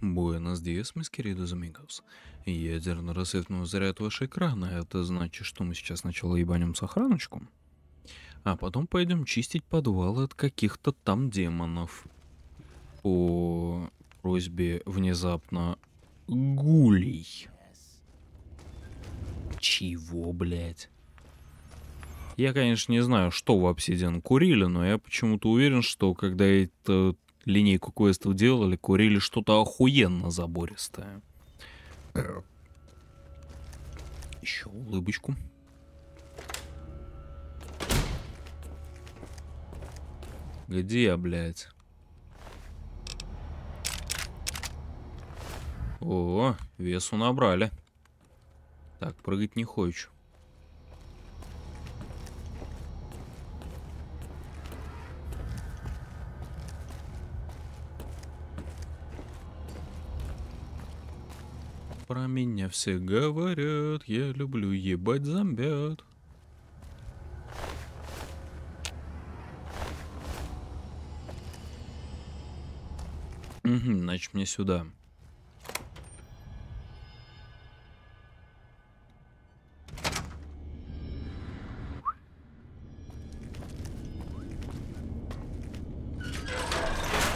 Буэнос диас, мисс queridos amigos. Ядерно-рассветный заряд вашего экрана. Это значит, что мы сейчас сначала ебанем сохраночку, а потом пойдем чистить подвал от каких-то там демонов. По просьбе внезапно гулей. Чего, блядь? Я, конечно, не знаю, что в обсидиан курили, но я почему-то уверен, что когда эту линейку квестов делали, курили что-то охуенно забористое. Еще улыбочку. Где я, блядь? О, весу набрали. Так, прыгать не хочу. Про меня все говорят, я люблю ебать зомбят. Угу, значит мне сюда.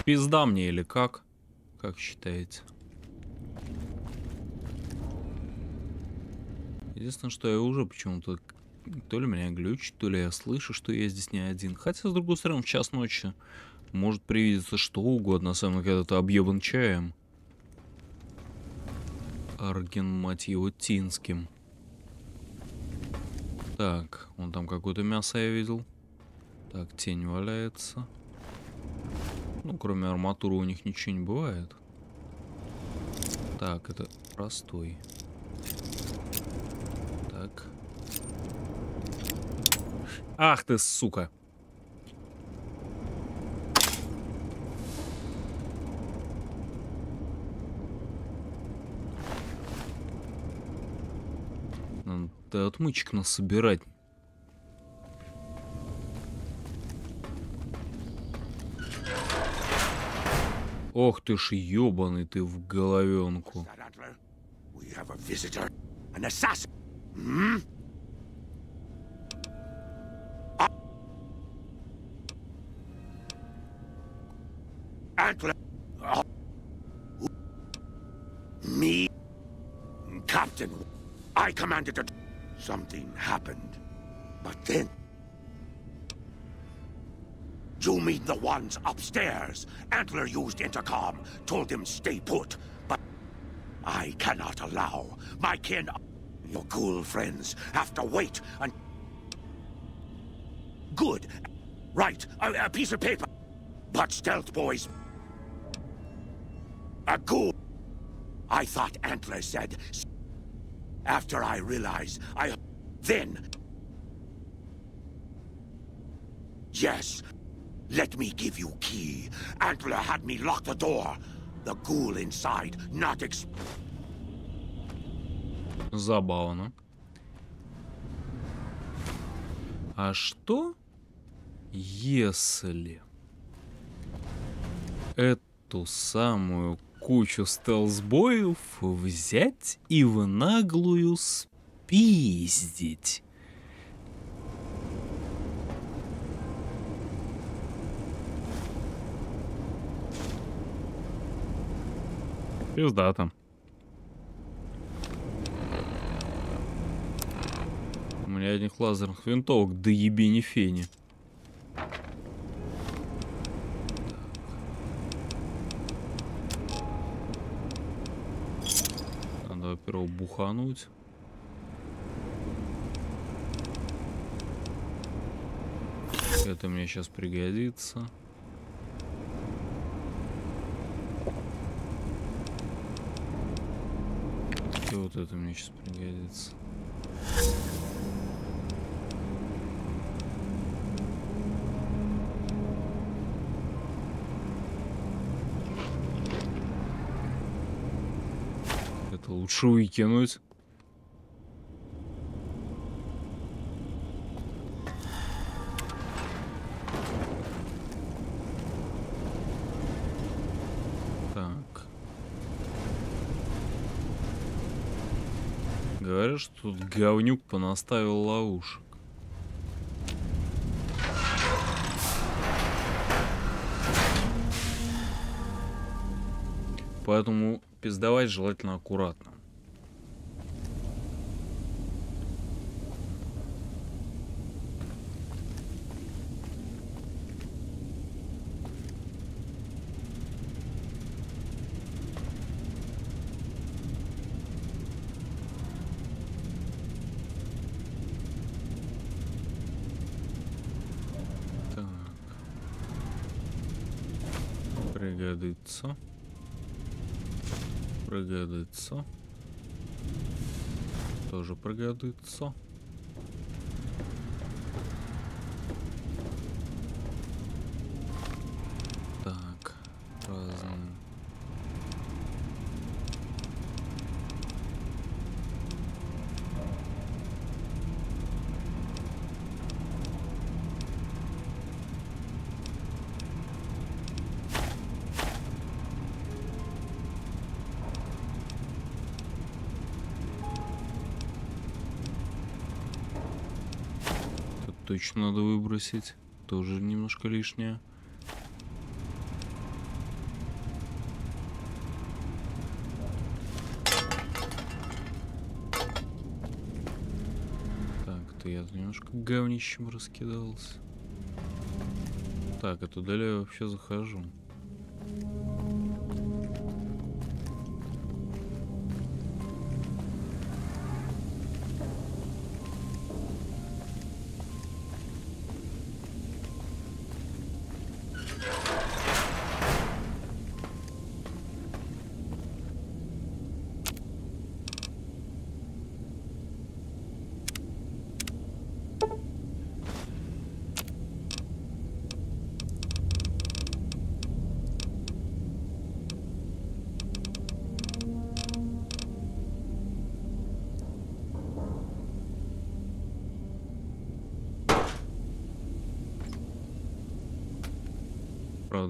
Пизда мне или как? Как считаете? Единственное, что я уже почему-то... То ли меня глючит, то ли я слышу, что я здесь не один. Хотя, с другой стороны, в час ночи может привидеться что угодно, особенно когда ты объебан чаем. Арген, мать его, Тинским. Так, вон там какое-то мясо я видел. Так, тень валяется. Ну, кроме арматуры у них ничего не бывает. Так, это простой. Так. Ах ты, сука. Надо отмычек насобирать. Ох ты ж ёбаный ты в головенку. Hmm? Antler. I commanded it. Something happened. But then... You mean the ones upstairs? Antler used intercom, told them stay put, but I cannot allow my kin, your cool friends, have to wait and... Good. Right, a, a piece of paper. But stealth boys... A ghoul. I thought Antler said... After I realized, I... Then... Yes, let me give you key. Antler had me lock the door. The ghoul inside not ex... Забавно. А что, если эту самую кучу стелсбоев взять и в наглую спиздить? Пизда там. У меня одних лазерных винтовок, да ебени фени. Во-первых, бухануть. Это мне сейчас пригодится. И вот это мне сейчас пригодится. лучше выкинуть. Так. Говорят, что тут говнюк понаставил ловушек. Поэтому пиздовать желательно аккуратно. Пригодится. Тоже пригодится. Точно надо выбросить. Тоже немножко лишнее. Так, то я немножко говнищем раскидался. Так, туда ли я вообще захожу?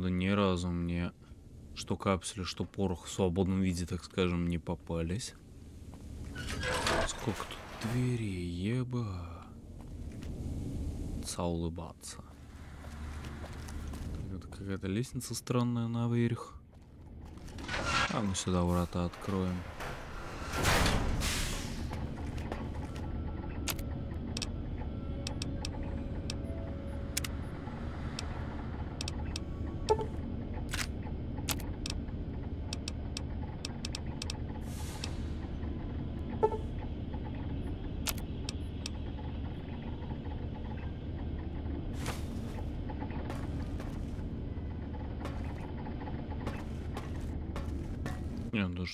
Правда, ни разу мне что капсули, что порох в свободном виде, так скажем, не попались. Сколько тут дверей, еба. Ца улыбаться. Это какая-то лестница странная наверх. А мы сюда врата откроем.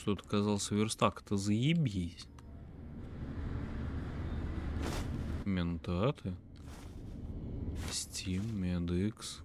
Не, ну что-то казался верстак, это заебись. Ментаты. Steam, MedX.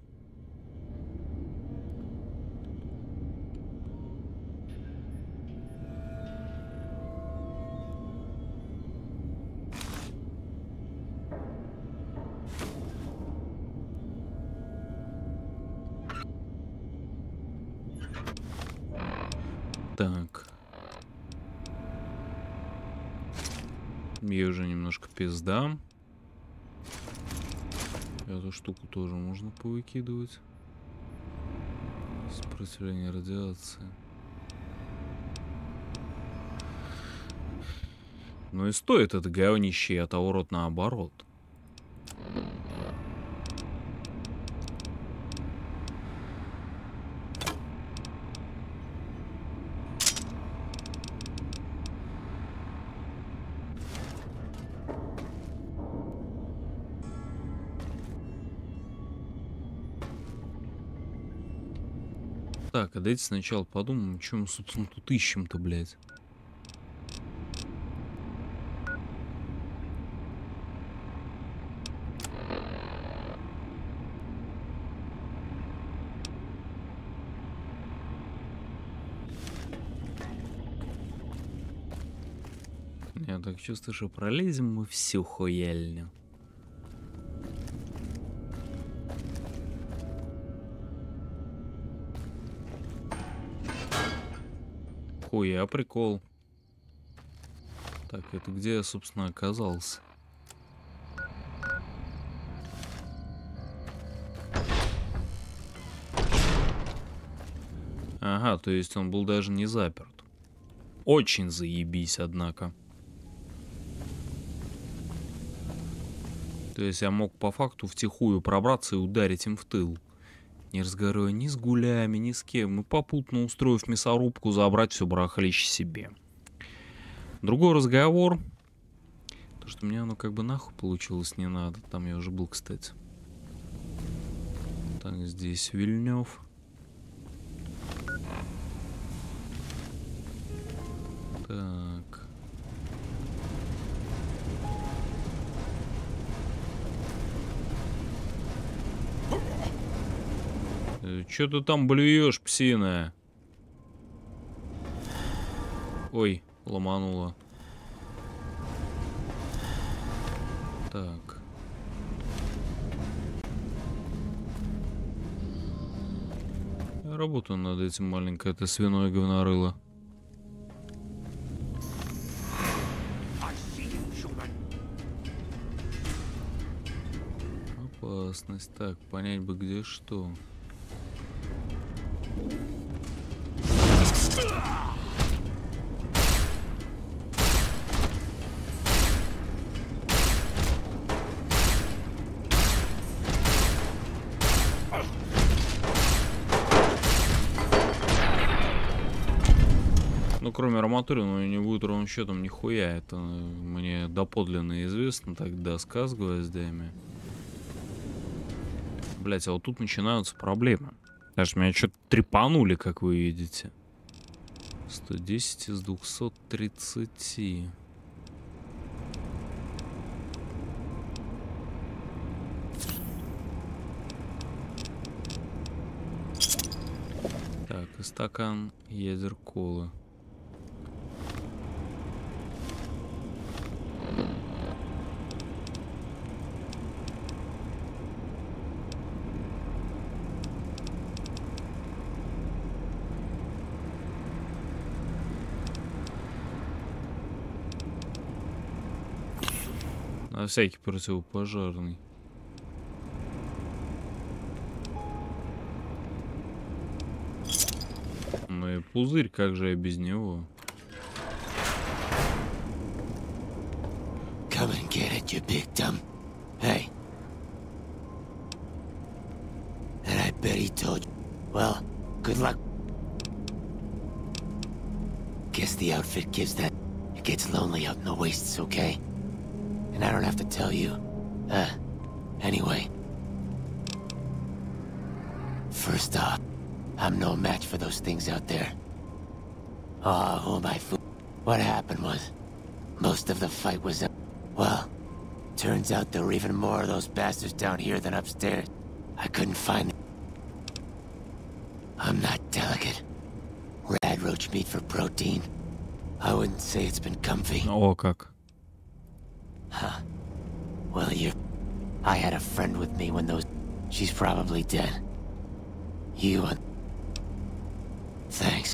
Пизда. Эту штуку тоже можно повыкидывать. Сопротивление радиации. Ну и стоит это говнище, а того рот наоборот. Давайте сначала подумаем, что мы, собственно, тут ищем-то, блядь. Я так чувствую, что пролезем мы всю хуяльню. Хуя прикол. Так, это где я, собственно, оказался? Ага, то есть он был даже не заперт. Очень заебись, однако. То есть я мог по факту втихую пробраться и ударить им в тыл. Не разговаривая ни с гулями, ни с кем, и попутно устроив мясорубку, забрать все барахлище себе. Другой разговор. То, что мне оно как бы нахуй получилось не надо. Там я уже был, кстати. Так, здесь Вильнев. Так. Че ты там блюешь, псина? Ой, ломануло. Так. Работаю над этим маленькое это свиное говнорыло. Опасность. Так, понять бы где что. Ну, кроме арматуры, ну, не будет ровным счетом нихуя. Это мне доподлинно известно, тогда сказ с гвоздями. Блять, а вот тут начинаются проблемы. Даже меня что-то трепанули, как вы видите. 110 из 230. Так, и стакан ядер колы. На всякий противопожарный. Ну и пузырь, как же я без него? Come and get it, you dumb. Hey. And I bet he told you. Well, good luck. Guess the outfit gives that. It gets lonely out in the wastes, okay? And I don't have to tell you. Uh, anyway. First off, I'm no match for those things out there. Oh, who am I fool? What happened was, most of the fight was, uh, well, turns out there were even more of those bastards down here than upstairs. I couldn't find them. I'm not delicate. Rad roach meat for protein. I wouldn't say it's been comfy. О, как. Huh. Well, you... I had a friend with me when those... She's probably dead. You... Thanks.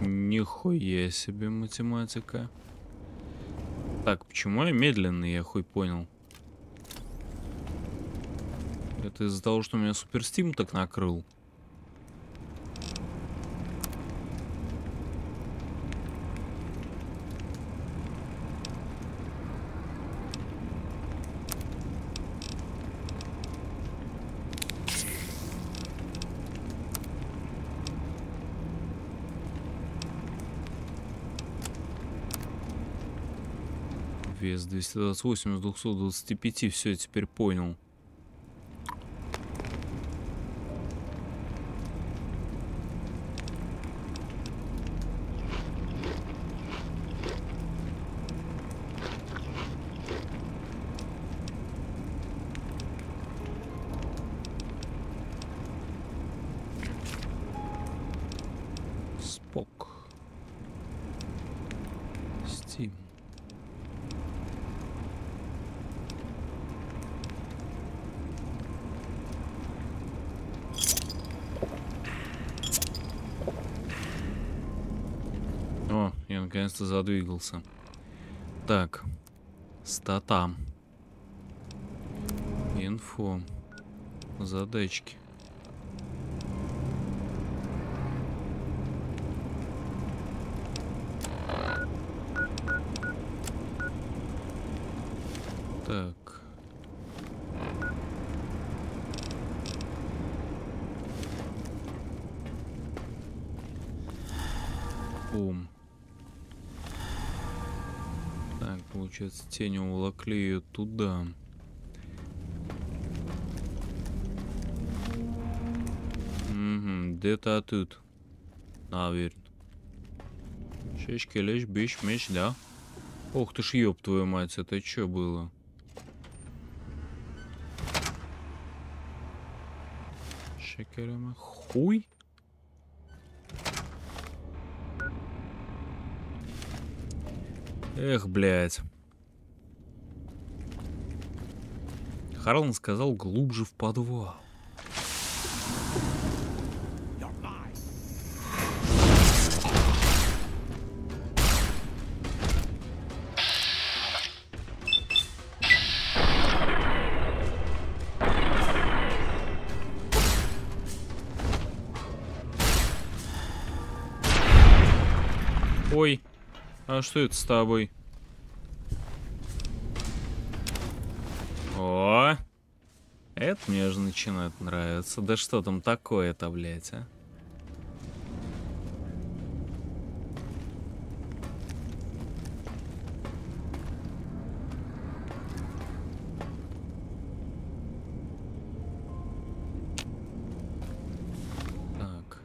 Нихуя себе математика. Так, почему я медленный, я хуй понял. Это из-за того, что меня суперстим так накрыл. Вес 228 из 225, все, я теперь понял. Спок. Стим. О, Я наконец-то задвигался. Так. Стата. Инфо. Задачки. Так. Ум. Получается, тени уволокли ее туда. Угу, где-то тут. Наверное. Шесть лечь, бич, меч, да? Ох ты ж, ёб твою мать, это что было? Шекерема. Хуй? Эх, блядь. Харлан сказал глубже в подвал. Ой, а что это с тобой? Мне же начинает нравиться. Да что там такое-то, блядь, а? Так.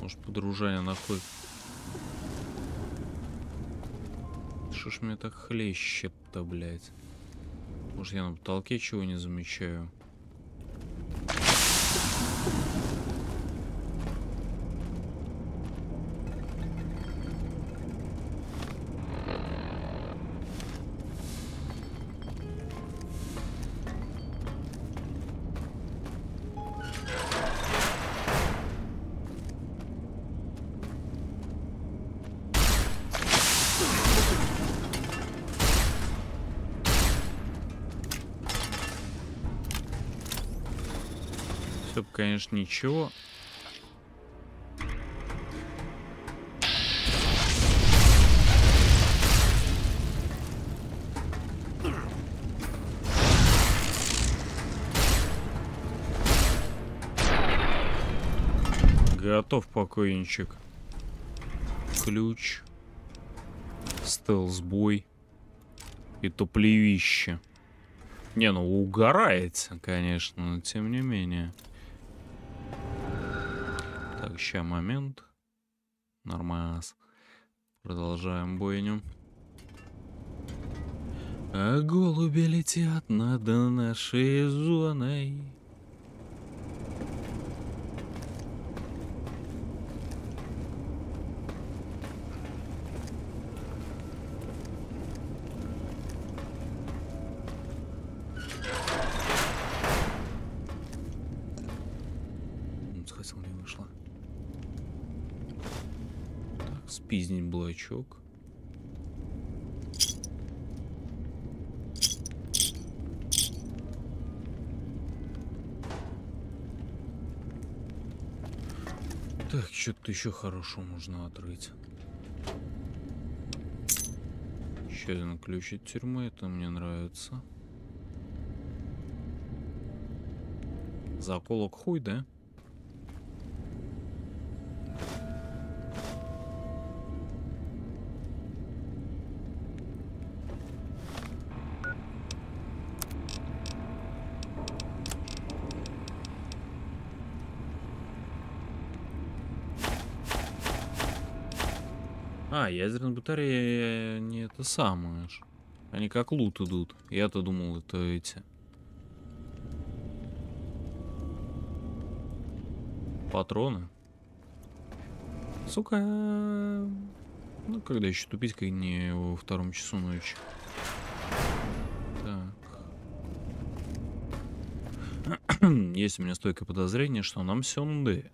Может, мне так хлещет-то, блядь? Может, я на потолке чего не замечаю? Конечно, ничего. Готов, покойничек. Ключ. Стелсбой. И топлевище. Не, ну угорается, конечно, но тем не менее. Так, ща момент. Нормас. Продолжаем бойню. А голуби летят над нашей зоной. М, Схватил, не вышло. Так, блочок. Так, что-то еще хорошего можно отрыть. Еще один ключ от тюрьмы, это мне нравится. Заколок хуй, да? А, ядерные батареи не это самое ж. Они как лут идут. Я-то думал, это эти. Патроны. Сука. Ну, когда еще тупить, как не во втором часу ночи. Так. Есть у меня стойкое подозрение, что нам сёнды.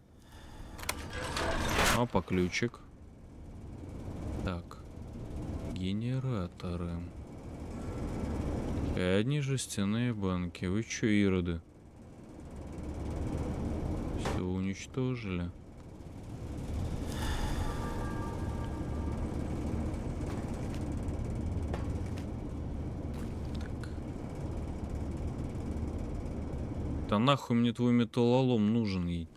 Опа, ключик. Так. Генераторы. И одни жестяные банки. Вы чё, ироды? Все уничтожили. Да нахуй мне твой металлолом нужен ей?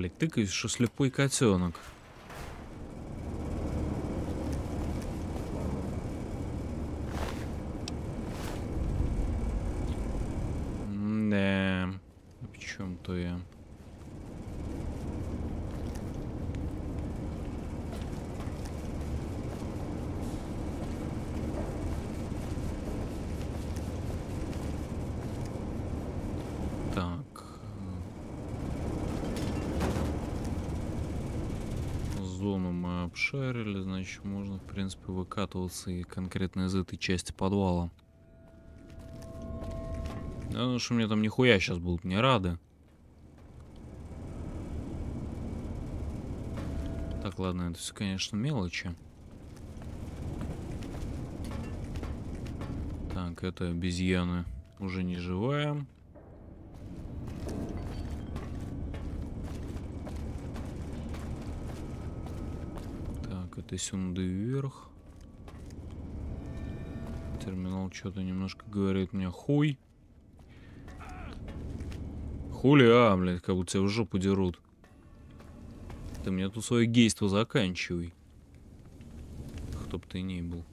Блять, тыкаюсь, что слепой котенок. Да, в чем-то я. Обшарили, значит, можно, в принципе, выкатываться и конкретно из этой части подвала. Да, ну что мне там нихуя сейчас будут не рады. Так, ладно, это все, конечно, мелочи. Так, это обезьяна уже не живая. Этой сюнды вверх. Терминал что-то немножко говорит мне хуй. Хули, а, блядь, как будто тебя в жопу дерут. Ты мне тут свое гейство заканчивай. Кто бы ты ни был.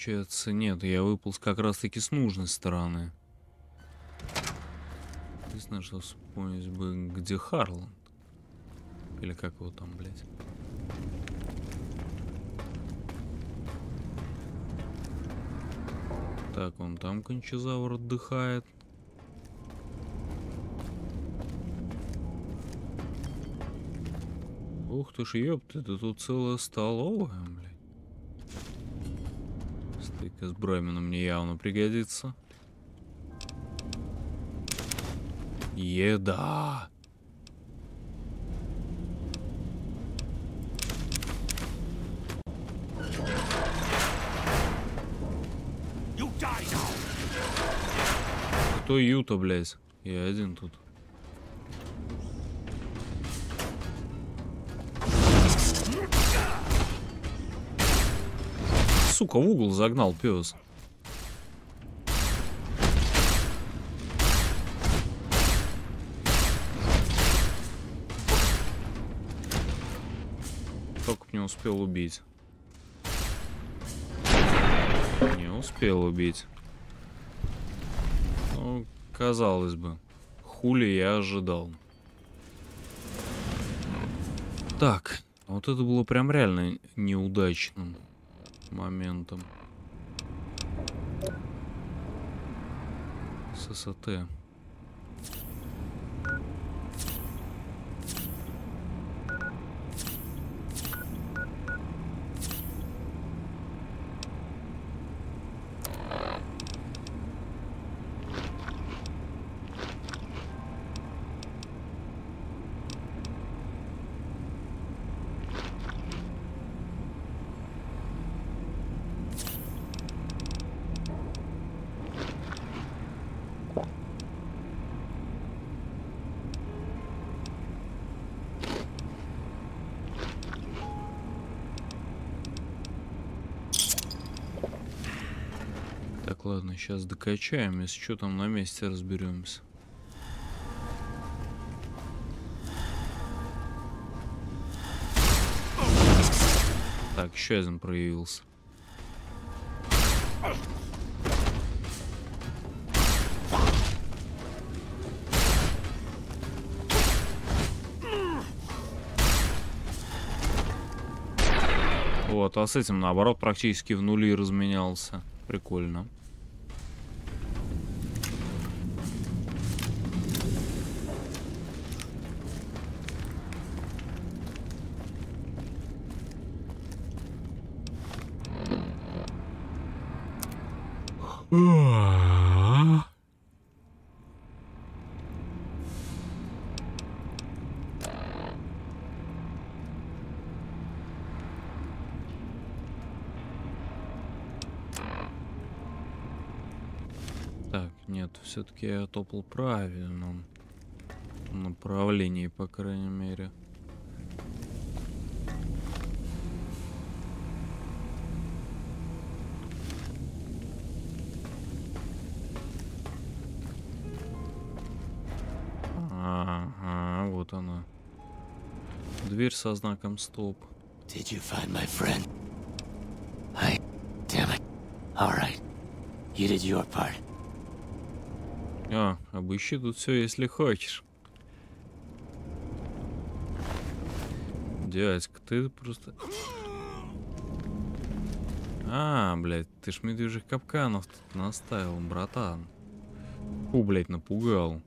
Получается, нет, я выполз как раз-таки с нужной стороны. Единственное, что вспомнить бы, где Харланд. Или как его там, блядь. Так, он там кончезавр отдыхает. Ух ты ж, ёпта, это тут целая столовая, блядь. С Брамином мне явно пригодится. Еда! Кто Юта, блядь? Я один тут. Сука, в угол загнал пес. Только не успел убить. Не успел убить. Ну, казалось бы. Хули я ожидал. Так, вот это было прям реально неудачным моментом. ССТ. сейчас докачаем, если что там на месте разберемся. Так, еще один проявился. Вот, а с этим, наоборот, практически в нули разменялся. Прикольно. Нет, все-таки я топал правильном направлении, по крайней мере. Ага, вот она. Дверь со знаком стоп. Did you find my friend? I. Damn it. Alright. You did your part. А, обыщи тут все, если хочешь. Дядька, ты просто... А, блядь, ты ж медвежьих капканов тут наставил, братан. Фу, блядь, напугал.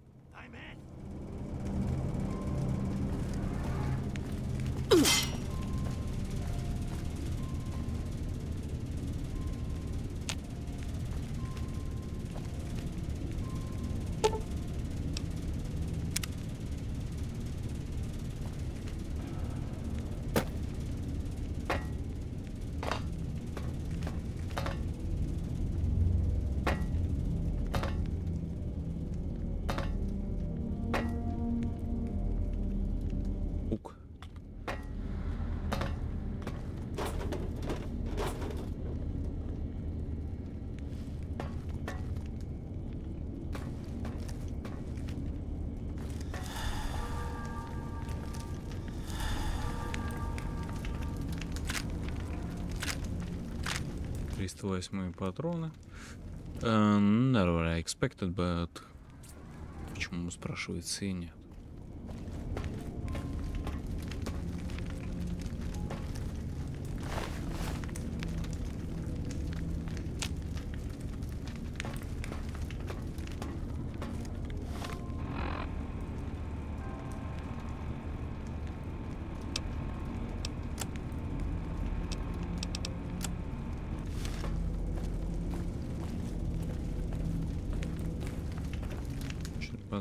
Ук. Триста восьмые патроны. Uh, what I expected, but... Почему спрашивается и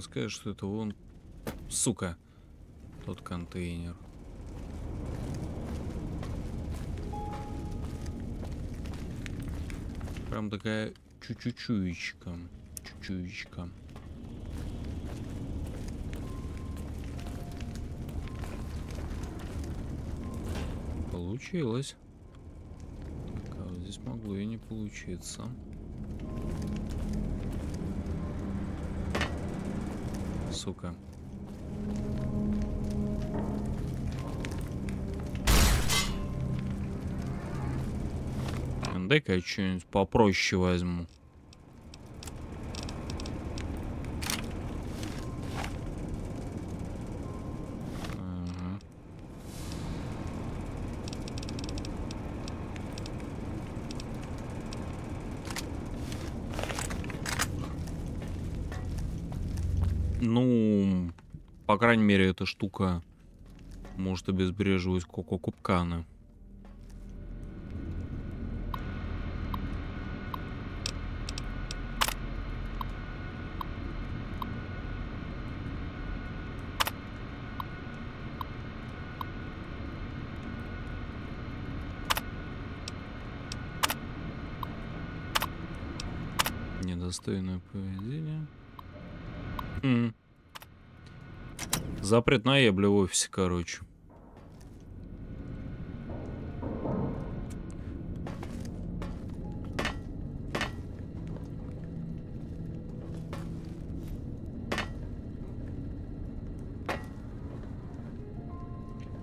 подскажет, что это вон, сука, тот контейнер. Прям такая чуть-чуть-чуечка. Чуть-чуечка. Получилось. Так, а вот здесь могло и не получиться. Сука. Дай-ка я что-нибудь попроще возьму. Ага. Ну, по крайней мере, эта штука может обезбреживать коко-купканы. Недостойное поведение. М. Запрет на ебли в офисе, короче.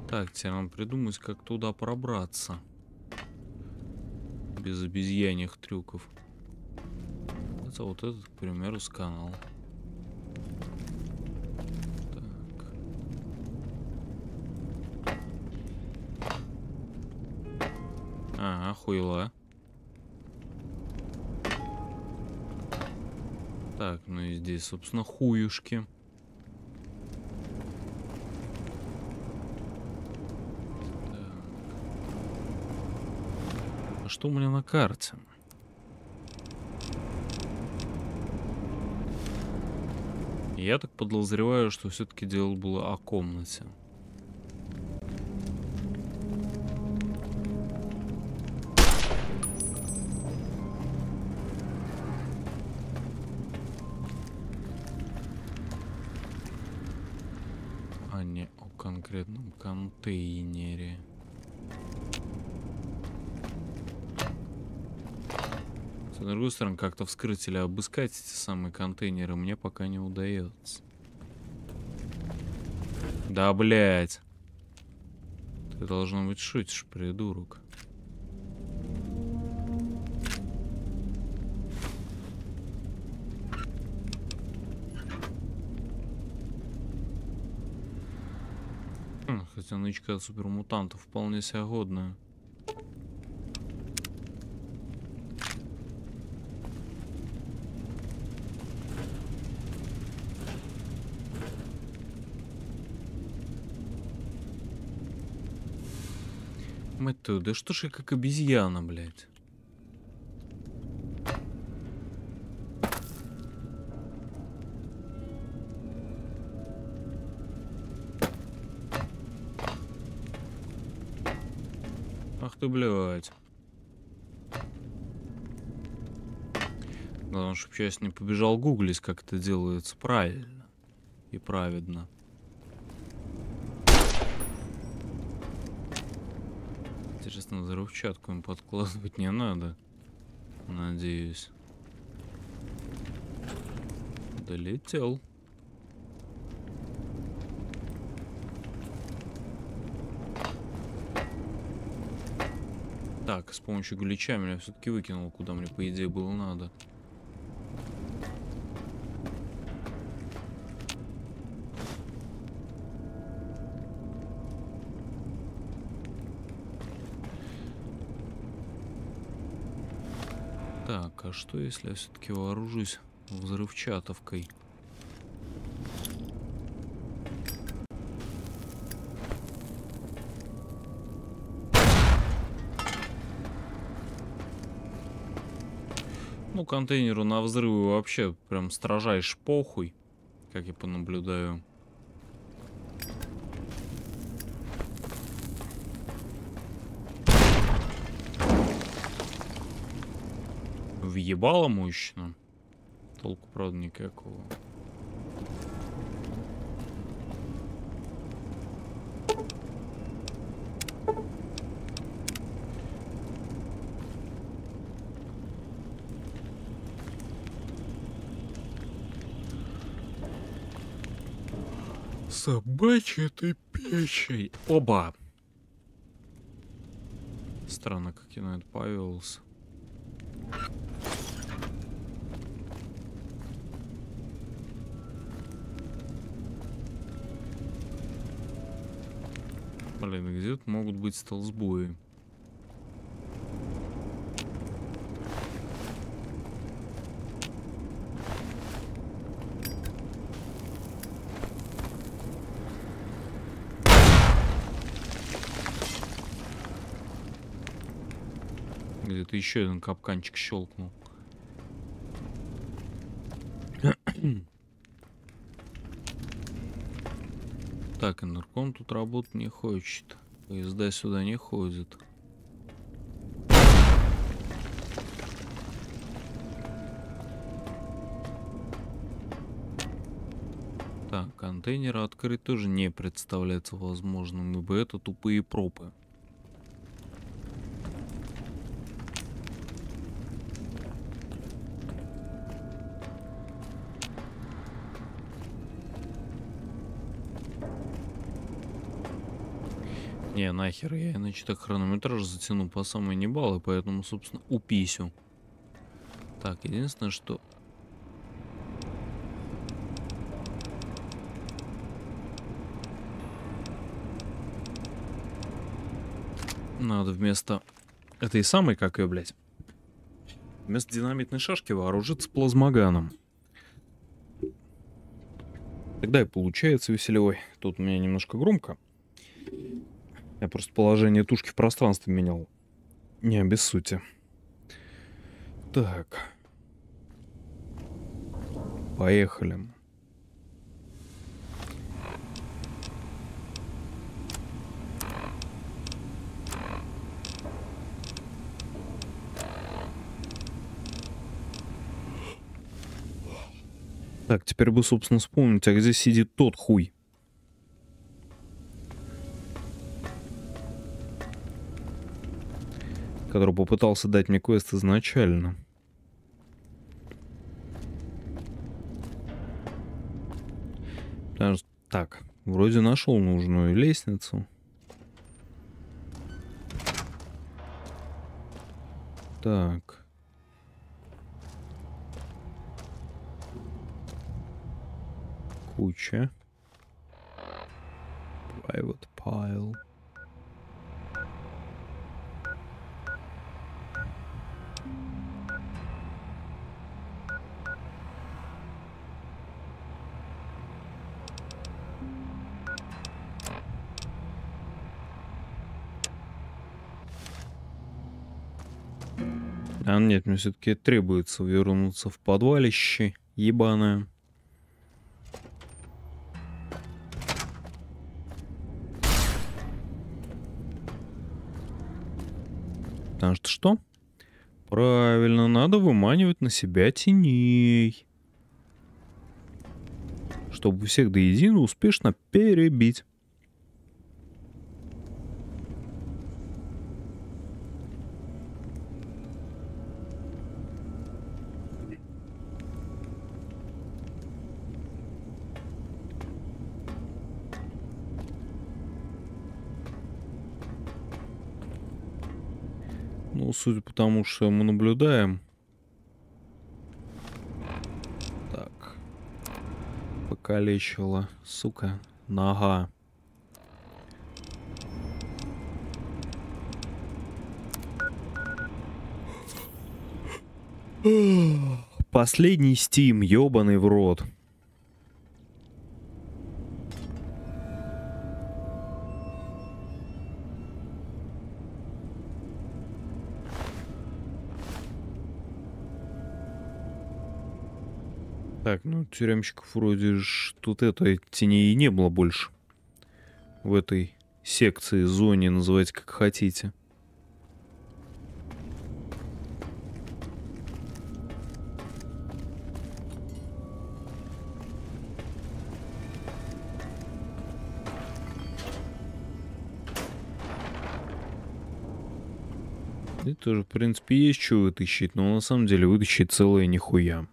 Так, теперь нам придумать, как туда пробраться. Без обезьяньих трюков. Это вот этот, к примеру, сканал. Так. Охуела. Так, ну и здесь, собственно, хуюшки. Так. А что у меня на карте? Я так подозреваю, что все-таки дело было о комнате. С другой стороны, как-то вскрыть или обыскать эти самые контейнеры мне пока не удается. Да, блядь. Ты должно быть шутишь, придурок. Хотя нычка от супермутантов вполне себе годная. Твою, да что ж я как обезьяна, блядь. Ах ты, блядь. Главное, чтобы сейчас не побежал гуглить, как это делается правильно и праведно. Интересно, взрывчатку им подкладывать не надо. Надеюсь. Долетел. Так, с помощью глича меня все-таки выкинул, куда мне, по идее, было надо. Так, а что если я все-таки вооружусь взрывчатовкой? Ну, контейнеру на взрывы вообще прям строжайш похуй, как я понаблюдаю. Въебало мощно. Толку, правда, никакого. Собачья ты печень. Оба. Странно, как я на это повелся. Блин, где тут могут быть столсбои? Где-то еще один капканчик щелкнул. Так, Энергон тут работать не хочет. Поезда сюда не ходят. Так, контейнеры открыть тоже не представляется возможным, ибо это тупые пропы. Не, нахер, я иначе так хронометраж затяну по самой небалы, поэтому, собственно, уписю. Так, единственное, что... Надо вместо Это и самый, как ее, блядь. Вместо динамитной шашки вооружится плазмоганом. Тогда и получается веселевой. Тут у меня немножко громко. Я просто положение тушки в пространстве менял. Не без сути. Так. Поехали. Так, теперь бы, собственно, вспомнить, а где сидит тот хуй? Который попытался дать мне квест изначально. Так, вроде нашел нужную лестницу. Так. куча. Private pile. Нет, мне все-таки требуется вернуться в подвалище ебаное. Потому что что? Правильно, надо выманивать на себя теней. Чтобы всех до единого успешно перебить. Ну, судя по тому, что мы наблюдаем. Так. Покалечила, сука, нога. Последний стим, ёбаный в рот. Тюремщиков вроде ж тут это теней и не было больше. В этой секции, зоне, называйте как хотите. И тоже, в принципе, есть что вытащить, но на самом деле вытащить целое нихуя.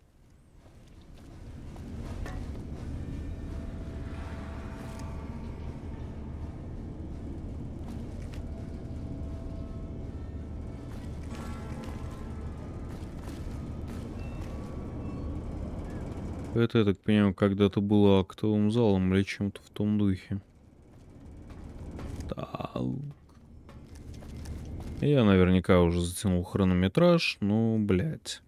Это, я так понимаю, когда-то было актовым залом или чем-то в том духе. Так. Я наверняка уже затянул хронометраж, но, блядь.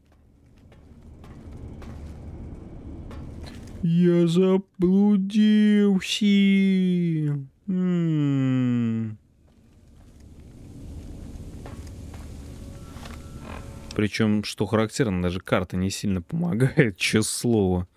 Я заблудился. Причем, что характерно, даже карта не сильно помогает, честное слово.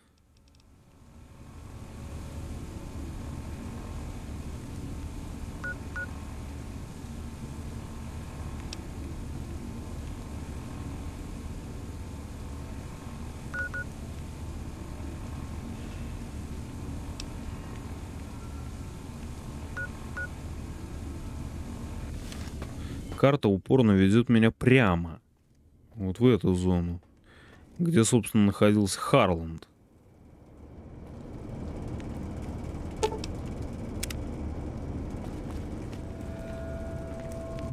Карта упорно ведет меня прямо. Вот в эту зону. Где, собственно, находился Харланд.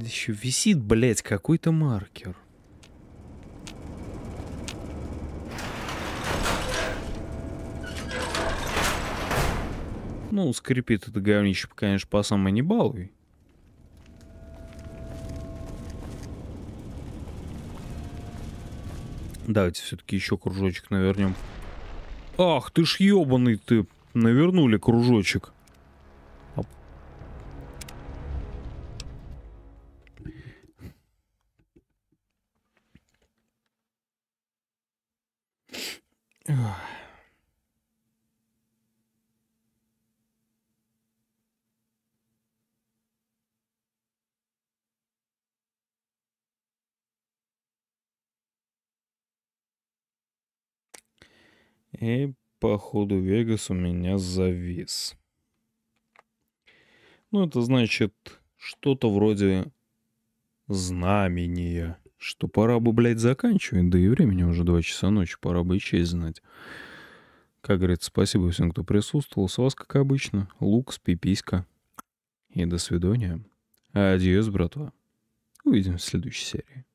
Еще висит, блядь, какой-то маркер. Ну, скрипит это говнище, конечно, по самой не балуй. Давайте все-таки еще кружочек навернем. Ах, ты ж ебаный ты. Навернули кружочек. Ugh. И походу Вегас у меня завис. Ну, это значит что-то вроде знамения, что пора бы, блядь, заканчивать, да и времени уже два часа ночи, пора бы и честь знать. Как говорится, спасибо всем, кто присутствовал. С вас, как обычно, Лукс, Пиписька. И до свидания. Адьос, братва. Увидимся в следующей серии.